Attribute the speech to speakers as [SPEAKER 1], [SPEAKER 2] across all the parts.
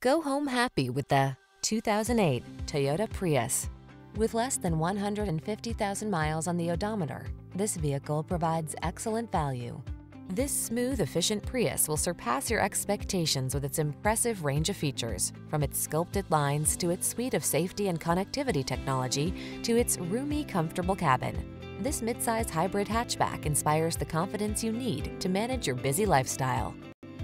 [SPEAKER 1] Go home happy with the 2008 Toyota Prius. With less than 150,000 miles on the odometer, this vehicle provides excellent value. This smooth, efficient Prius will surpass your expectations with its impressive range of features, from its sculpted lines to its suite of safety and connectivity technology to its roomy, comfortable cabin. This midsize hybrid hatchback inspires the confidence you need to manage your busy lifestyle.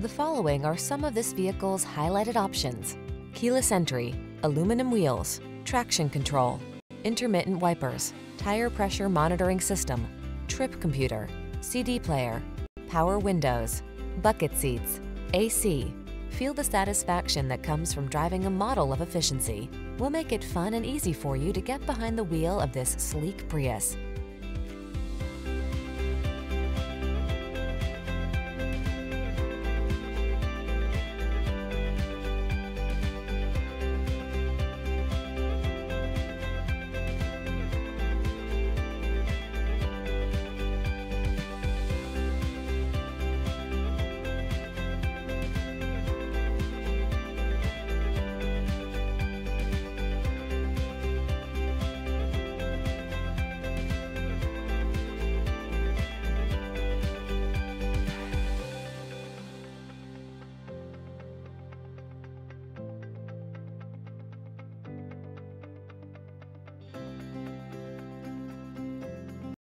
[SPEAKER 1] The following are some of this vehicle's highlighted options. Keyless entry, aluminum wheels, traction control, intermittent wipers, tire pressure monitoring system, trip computer, CD player, power windows, bucket seats, AC. Feel the satisfaction that comes from driving a model of efficiency. We'll make it fun and easy for you to get behind the wheel of this sleek Prius.